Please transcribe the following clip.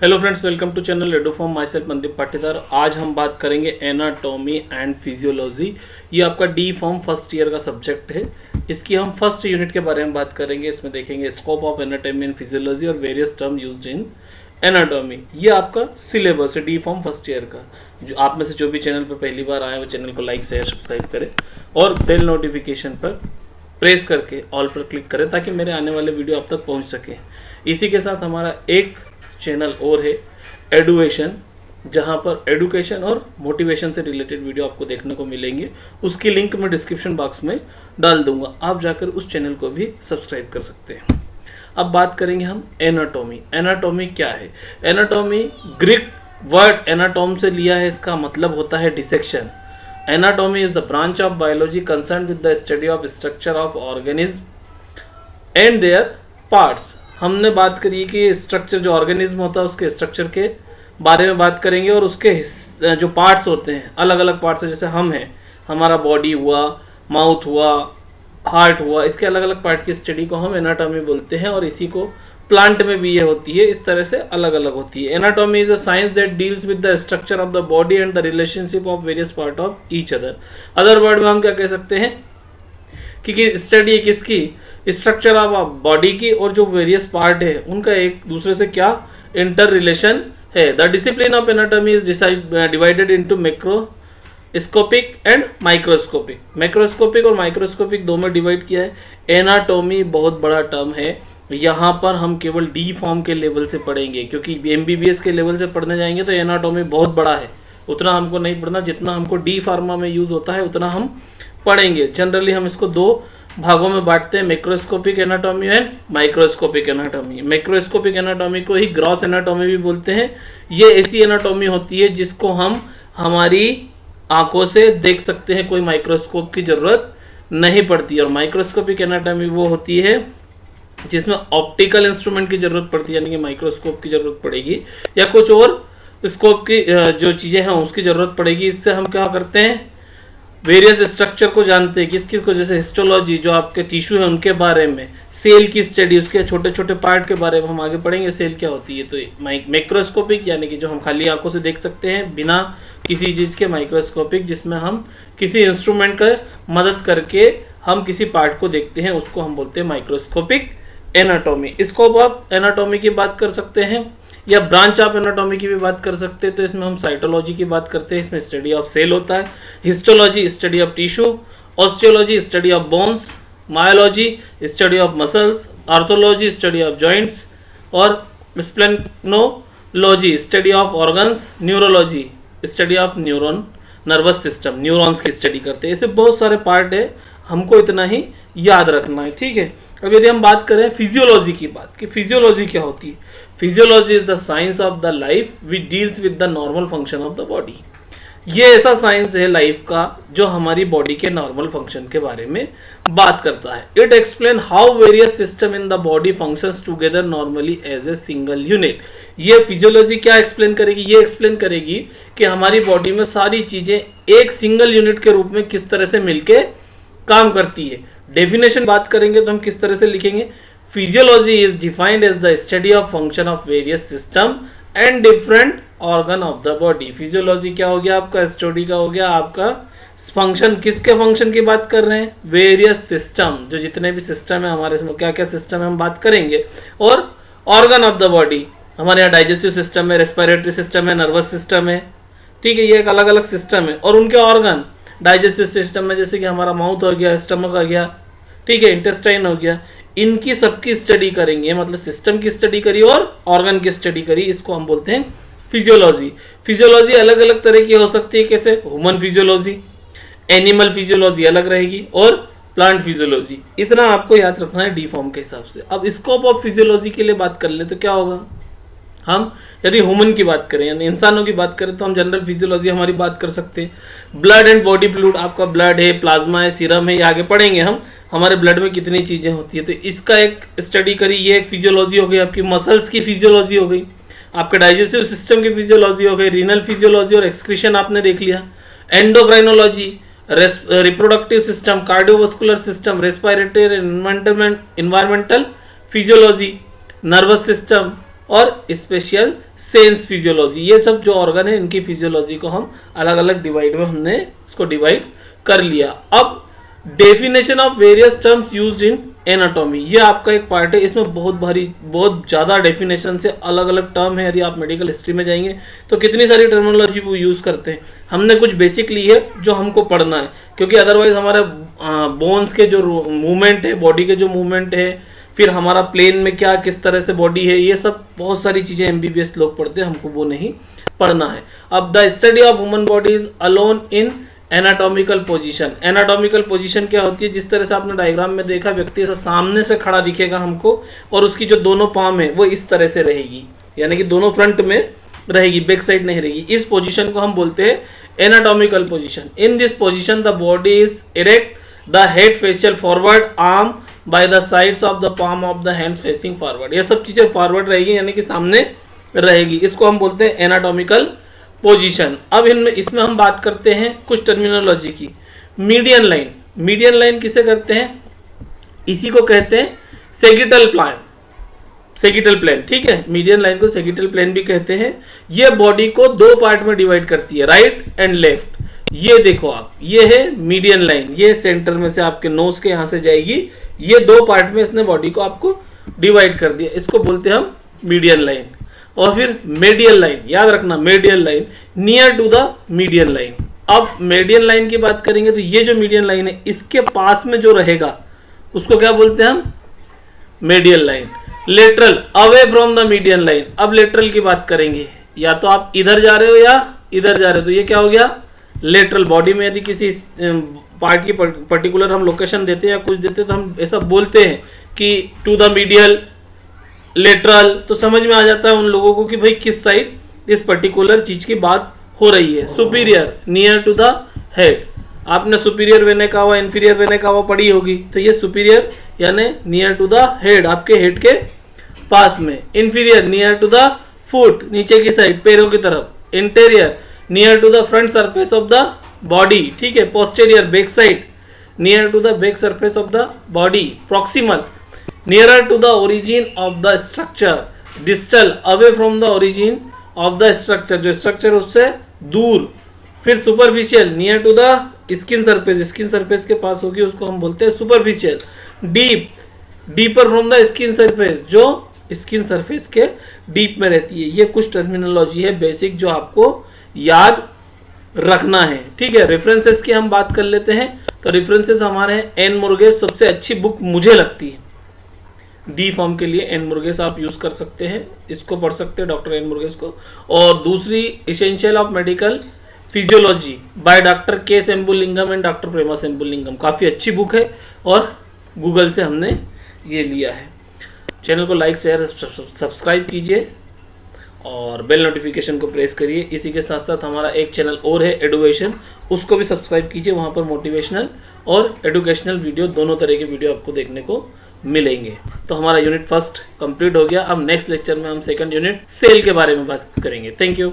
Hello friends welcome to channel redo from myself Mandeep Patidar आज हम बात करेंगे एनाटॉमी एंड फिजियोलॉजी ये आपका डी फॉर्म फ़र्स्ट ईयर का सब्जेक्ट है। इसकी हम फ़र्स्ट यूनिट के बारे में बात करेंगे। इसमें देखेंगे scope of anatomy and physiology और various term use in anatomy ये आपका सिलेबस है डी फॉर्म फ़र्स्ट ईयर का। जो आप में से जो भी चैनल पर पहली बार आए वो चैनल को लाइक शेयर सब्सक्राइब करें और बेल नोटिफिकेशन पर प्रेस करके ऑल पर क्लिक करें ताकि मेरे आने वाले वीडियो आप तक पहुँच सके। इसी के साथ हमारा एक चैनल और है एडुएशन जहाँ पर एडुकेशन और मोटिवेशन से रिलेटेड वीडियो आपको देखने को मिलेंगे, उसकी लिंक मैं डिस्क्रिप्शन बॉक्स में डाल दूँगा। आप जाकर उस चैनल को भी सब्सक्राइब कर सकते हैं। अब बात करेंगे हम एनाटॉमी एनाटॉमी क्या है? एनाटॉमी ग्रीक वर्ड एनाटॉम से लिया है, इसका मतलब होता है dissection anatomy is the branch of biology concern with the study of structure of organism and their parts हमने बात करी कि स्ट्रक्चर जो ऑर्गेनिज्म होता है, उसके स्ट्रक्चर के बारे में बात करेंगे और उसके जो पार्ट्स होते हैं अलग अलग पार्ट्स जैसे हम हैं। हमारा बॉडी हुआ माउथ हुआ हार्ट हुआ, इसके अलग अलग पार्ट की स्टडी को हम एनाटॉमी बोलते हैं और इसी को प्लांट में भी ये होती है, इस तरह से अलग अलग होती है। Anatomy is a science that deals with the structure of the body and the relationship of various part of each other other word में हम क्या कह सकते हैं? क्योंकि स्टडी है किसकी? स्ट्रक्चर ऑफ़ बॉडी की और जो वेरियस पार्ट है, उनका एक दूसरे से क्या इंटर रिलेशन है the discipline of anatomy is divided into macroscopic and microscopic macroscopic और माइक्रोस्कोपिक दो में डिवाइड किया है। एनाटॉमी बहुत बड़ा टर्म है। यहाँ पर हम केवल डी फॉर्म के लेवल से पढ़ेंगे, क्योंकि एमबीबीएस के लेवल से पढ़ने जाएँगे तो एनाटॉमी बहुत बड़ा है। उतना हमको नहीं पढ़ना, जितना हमको डी फार्मा में यूज़ होता है, उतना हम पढ़ेंगे। जनरली हम इसको दो भागों में बांटते हैं। Macroscopic anatomy and microscopic anatomy macroscopic anatomy को ही ग्रॉस एनाटॉमी भी बोलते हैं। ये ऐसी एनाटॉमी होती है जिसको हम हमारी आँखों से देख सकते हैं। कोई माइक्रोस्कोप की ज़रूरत नहीं पड़ती और माइक्रोस्कोपिक एनाटॉमी वो होती है जिसमें ऑप्टिकल इंस्ट्रूमेंट की ज़रूरत पड़ती है, यानी कि माइक्रोस्कोप की ज़रूरत पड़ेगी। या कुछ और स्कोप की जो चीज़ें हैं, उसकी ज़रूरत पड़ेगी। इससे हम क्या करते हैं? वेरियस स्ट्रक्चर को जानते हैं, किस किस को, जैसे हिस्टोलॉजी जो आपके टिश्यू है, उनके बारे में। सेल की स्टडी उसके छोटे छोटे पार्ट के बारे में हम आगे पढ़ेंगे सेल क्या होती है। तो माइक्रोस्कोपिक यानी कि जो हम खाली आँखों से देख सकते हैं, बिना किसी चीज़ के माइक्रोस्कोपिक जिसमें हम किसी इंस्ट्रूमेंट का मदद करके हम किसी पार्ट को देखते हैं, उसको हम बोलते हैं माइक्रोस्कोपिक एनाटोमी इसको आप एनाटोमी की बात कर सकते हैं। या ब्रांच ऑफ़ एनाटॉमी की भी बात कर सकते हैं तो इसमें हम साइटोलॉजी की बात करते हैं, इसमें स्टडी ऑफ़ सेल होता है histology study of tissue osteology study of bones myology study of muscles arthrology study of joints और splanchnology study of organs neurology study of neuron nervous system neurons की study करते हैं। ऐसे बहुत सारे part है, हमको इतना ही याद रखना है, ठीक है? अब यदि हम बात करें फिजियोलॉजी की बात, कि फिजियोलॉजी क्या होती है? Physiology is the science of the life which deals with the normal function of the body ये ऐसा साइंस है लाइफ का, जो हमारी बॉडी के नॉर्मल फ़ंक्शन के बारे में बात करता है। It explain how various system in the body functions together normally as a single unit ये फिजियोलॉजी क्या एक्सप्लेन करेगी? ये एक्सप्लेन करेगी कि हमारी बॉडी में सारी चीज़ें एक सिंगल यूनिट के रूप में किस तरह से मिलके काम करती है। डेफिनेशन बात करेंगे तो हम किस तरह से लिखेंगे? Physiology is defined as the study of function of various system and different organ of the body physiology क्या हो गया? आपका स्टडी का हो गया, आपका फ़ंक्शन किसके फ़ंक्शन की बात कर रहे हैं? वेरियस सिस्टम जो जितने भी सिस्टम है हमारे इसमें क्या क्या सिस्टम है हम बात करेंगे। और ऑर्गन ऑफ़ द बॉडी हमारे यहाँ डाइजेस्टिव सिस्टम है रेस्पिरेटरी सिस्टम है नर्वस सिस्टम है। ठीक है, ये एक अलग अलग सिस्टम है। और उनके ऑर्गन डाइजेस्टिव सिस्टम में, जैसे कि हमारा माउथ हो गया, स्टमक आ गया, ठीक है, इंटेस्टाइन हो गया, इनकी सबकी स्टडी करेंगे मतलब सिस्टम की स्टडी करी और ऑर्गन की स्टडी करी, इसको हम बोलते हैं फिजियोलॉजी फिजियोलॉजी अलग अलग तरह की हो सकती है, कैसे? ह्यूमन फिजियोलॉजी एनिमल फिजियोलॉजी अलग रहेगी और प्लांट फिजियोलॉजी इतना आपको याद रखना है डी फॉर्म के हिसाब से. अब स्कोप ऑफ़ फिजियोलॉजी के लिए बात कर ले तो क्या होगा? हम यदि ह्यूमन की बात करें, यानी इंसानों की बात करें तो हम जनरल फिजियोलॉजी हमारी बात कर सकते हैं। ब्लड एंड बॉडी फ्लूड आपका ब्लड है प्लाज्मा है सीरम है, ये आगे पढ़ेंगे हम, हमारे ब्लड में कितनी चीज़ें होती है। तो इसका एक स्टडी करी, ये एक फिजियोलॉजी हो गई, आपकी मसल्स की फिजियोलॉजी हो गई, आपके डाइजेस्टिव सिस्टम की फिजियोलॉजी हो गई रीनल फिजियोलॉजी और एक्सक्रीशन आपने देख लिया। Endocrinology reproductive system cardiovascular system respiratory environmental physiology nervous system और स्पेशल सेंस फिजियोलॉजी ये सब जो ऑर्गन है, इनकी फिजियोलॉजी को हम अलग अलग डिवाइड में हमने इसको डिवाइड कर लिया। अब definition of various terms use in anatomy ये आपका एक पार्ट है। इसमें बहुत भारी, बहुत ज़्यादा डेफिनेशन से अलग अलग टर्म है। यदि आप मेडिकल हिस्ट्री में जाएँगे तो कितनी सारी टर्मोलॉजी वो यूज़ करते हैं। हमने कुछ बेसिक ली है, जो हमको पढ़ना है। क्योंकि अदरवाइज़ हमारे बोन्स के जो मूवमेंट है बॉडी के जो मूवमेंट है फिर हमारा प्लेन में क्या, किस तरह से बॉडी है, ये सब बहुत सारी चीज़ें एमबीबीएस लोग पढ़ते हैं, हमको वो नहीं पढ़ना है। अब the study of woman body is alone in anatomical position anatomical position क्या होती है? जिस तरह से आपने डायग्राम में देखा, व्यक्ति ऐसा सामने से खड़ा दिखेगा हमको, और उसकी जो दोनों पाम है, वो इस तरह से रहेगी। यानी कि दोनों फ्रंट में रहेगी बैक साइड नहीं रहेगी। इस पोजीशन को हम बोलते हैं anatomical position in this position the body is erect the head facial forward arm by the sides of the palm of the hands facing forward ये सब चीज़ें फॉरवर्ड रहेगी, यानी कि सामने रहेगी। इसको हम बोलते हैं एनाटॉमिकल पोजीशन अब इनमें, इसमें हम बात करते हैं कुछ टर्मिनोलॉजी की। मीडियन लाइन मीडियन लाइन किसे करते हैं? इसी को कहते हैं सेगिटल प्लान सेगिटल प्लेन ठीक है? मीडियन लाइन को सेगिटल प्लेन भी कहते हैं। ये बॉडी को दो पार्ट में डिवाइड करती है राइट एंड लेफ़्ट ये देखो आप, ये है मीडियन लाइन ये सेंटर में से आपके नोज़ के यहाँ से जाएगी, ये दो पार्ट में इसने बॉडी को आपको डिवाइड कर दिया, इसको बोलते हैं हम मीडियन लाइन और फिर मेडियल लाइन याद रखना medial line near to the median line अब मेडियन लाइन की बात करेंगे तो ये जो मीडियन लाइन है, इसके पास में जो रहेगा, उसको क्या बोलते हैं हम? Medial line lateral away from the median line अब लेटरल की बात करेंगे, या तो आप इधर जा रहे हो या इधर जा रहे हो तो ये क्या हो गया? लेटरल बॉडी में यदि किसी पार्ट की पर्टिकुलर हम लोकेशन देते हैं या कुछ देते हैं तो हम ऐसा बोलते हैं कि टू द मीडियल लेटरल तो समझ में आ जाता है उन लोगों को कि भाई किस साइड इस पर्टिकुलर चीज़ की बात हो रही है। Superior near to the head आपने सुपीरियर वेने का हुआ इन्फीरियर वेने का हुआ, पढ़ी होगी। तो ये सुपीरियर यानी नियर टू द हेड आपके हेड के पास में। Inferior near to the foot नीचे की साइड पैरों की तरफ़। Interior near to the front surface of the body ठीक है posterior back side near to the back surface of the body proximal nearer to the origin of the structure. Distal. Away from the origin of the structure. जो structure उससे दूर. फिर superficial near to the skin surface skin surface के पास होगी, उसको हम बोलते हैं superficial deep deeper from the skin surface जो स्किन सरफेस के डीप में रहती है. ये कुछ टर्मिनोलॉजी है बेसिक जो आपको याद रखना है। ठीक है रेफरेंसेस की हम बात कर लेते हैं। तो रेफरेंसेस हमारे हैं एन मुर्गेस सबसे अच्छी बुक मुझे लगती है। डी फॉर्म के लिए एन मुर्गेस आप यूज़ कर सकते हैं। इसको पढ़ सकते हैं डॉक्टर एन मुर्गेस को। और दूसरी essential of medical physiology by doctor K Sembulingam and doctor प्रेमा सेम्बुलिंगम काफ़ी अच्छी बुक है और गूगल से हमने ये लिया है। चैनल को लाइक शेयर सब्सक्राइब कीजिए। और बेल नोटिफिकेशन को प्रेस करिए। इसी के साथ साथ हमारा एक चैनल और है एडुकेशन उसको भी सब्सक्राइब कीजिए, वहाँ पर मोटिवेशनल और एडुकेशनल वीडियो दोनों तरह के वीडियो आपको देखने को मिलेंगे। तो हमारा यूनिट फ़र्स्ट कंप्लीट हो गया। अब नेक्स्ट लेक्चर में हम सेकंड यूनिट सेल के बारे में बात करेंगे। Thank you